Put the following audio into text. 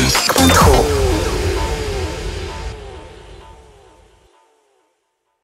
Control.